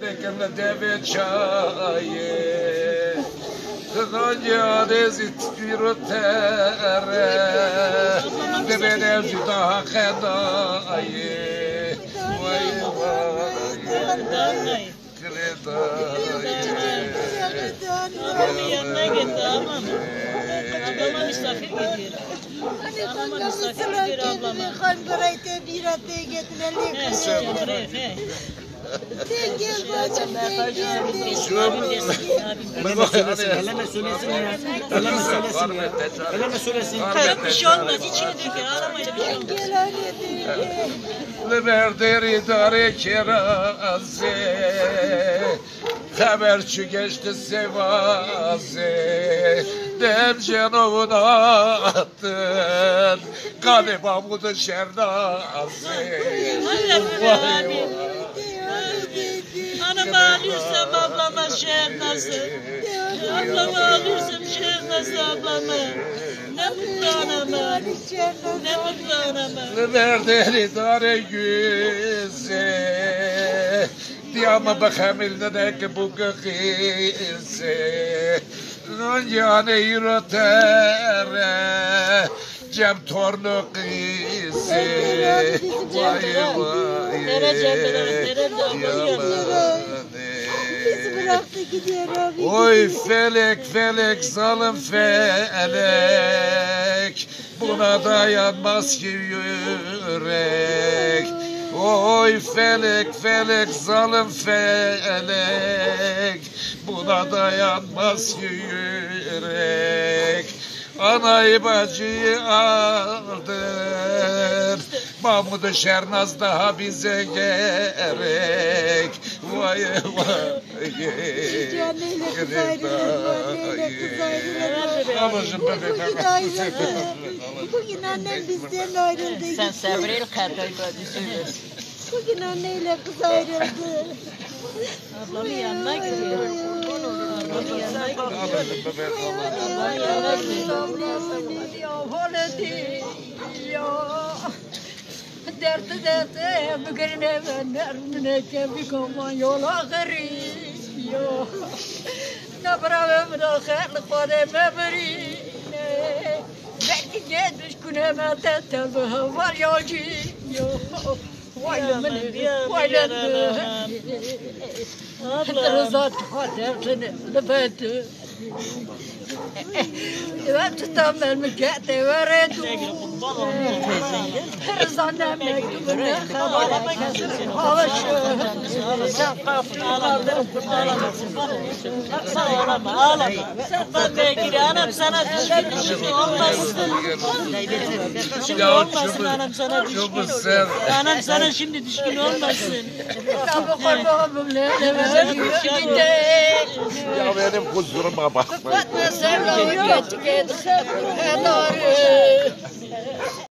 Nekam na devet čaje Zdan jade zi tspiro tere Devet ev žita ha khedaje Vaje vaje Kredaje Ablama misafir gidiyor. Ablama misafir gidiyor ablama. Hani burayı da bir ataya getirmeliyim. He, he, he. Abim desin. Eleme söylesin ya. Eleme söylesin ya. Eleme söylesin. Yok bir şey olmaz, içine döker, ağlamayla bir şey olmaz. Liberderi dare keraze Haberçi geçti sevaze Dem cenovuna attın Galiba bu da şernaze Hayır ağlıyorsam şer nasıl ablama? Ne mutlu anama. Ne mutlu anama. Liberderi dare yüze Diyama bakhamil ne ki bu kıkıze Non yani yürütere Cem tornu kıze Vay vay. Bıraktı gidiyor abi. Oy felek felek zalim felek. Buna dayanmaz ki yürek. Oy felek felek zalim felek. Buna dayanmaz ki yürek. Anayı bacıyı aldın Mahmud Şernaz daha bize gerek Ayrılır. Ablacığım Bugün ayrıldı. Bugün annem bizden ayrıldı. Sen kargayı böyle söylüyorsun. Bugün anneyle kız ayrıldı. Ablamın yanına gidiyor. Ablamın yanına gidiyor. Ablamın yanına gidiyor. درد درد بگرنه و نرمنه که بکن من یولا غریب یا نبرم من خیل خواده مبری. بلکی جدش کنه من تتا به هوار یا جی. یا وایلا من وای من حتى رزات حتى لبات Ne ağlama. Ben belki anam sana düşkün düşkün olmasın. Şimdi olmasın anam sana düşkün. Anam sana şimdi düşkün olmasın. Kitabı koyduğum lehne verelim. Sen hep huzuruma bakma. Bakma sen, yürü git, git.